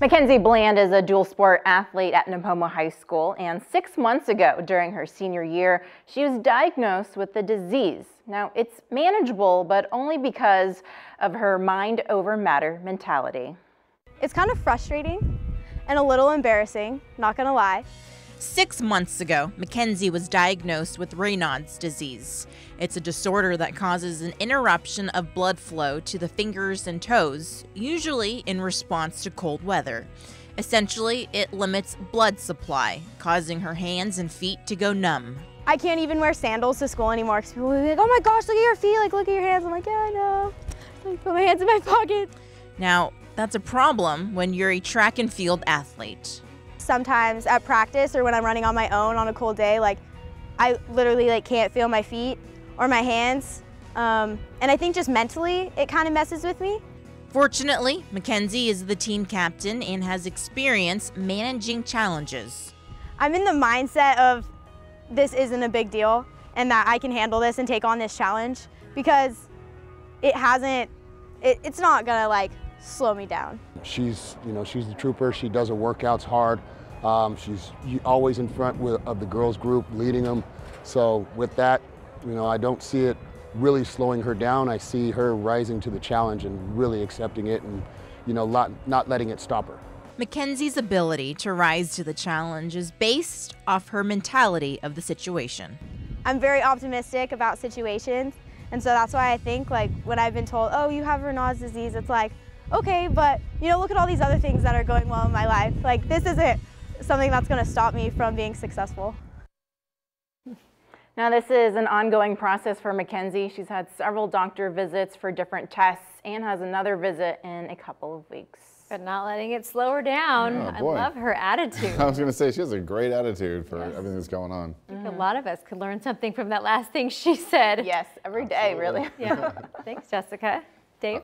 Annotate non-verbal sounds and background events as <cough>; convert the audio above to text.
Mackenzie Bland is a dual sport athlete at Nipomo High School, and six months ago, during her senior year, she was diagnosed with the disease. Now, it's manageable, but only because of her mind over matter mentality. It's kind of frustrating and a little embarrassing, not gonna lie. Six months ago, Mackenzie was diagnosed with Raynaud's disease. It's a disorder that causes an interruption of blood flow to the fingers and toes, usually in response to cold weather. Essentially, it limits blood supply, causing her hands and feet to go numb. I can't even wear sandals to school anymore because people will be like, oh my gosh, look at your feet, like look at your hands. I'm like, yeah, I know. Like, put my hands in my <laughs> pocket. Now, that's a problem when you're a track and field athlete sometimes at practice or when I'm running on my own on a cold day, like I literally like can't feel my feet or my hands. Um, and I think just mentally it kind of messes with me. Fortunately, Mackenzie is the team captain and has experience managing challenges. I'm in the mindset of this isn't a big deal and that I can handle this and take on this challenge because it hasn't, it, it's not gonna like slow me down. She's, you know, she's the trooper. She does her workouts hard. Um, she's always in front with, of the girls group, leading them. So with that, you know, I don't see it really slowing her down. I see her rising to the challenge and really accepting it and, you know, not, not letting it stop her. Mackenzie's ability to rise to the challenge is based off her mentality of the situation. I'm very optimistic about situations. And so that's why I think like when I've been told, oh, you have Raynaud's disease, it's like, okay, but you know, look at all these other things that are going well in my life. Like this isn't something that's going to stop me from being successful. Now this is an ongoing process for Mackenzie. She's had several doctor visits for different tests and has another visit in a couple of weeks. But not letting it slow her down. Oh, I love her attitude. <laughs> I was going to say, she has a great attitude for yes. everything that's going on. I think mm -hmm. a lot of us could learn something from that last thing she said. Yes, every day, Absolutely. really. yeah. Thanks, Jessica.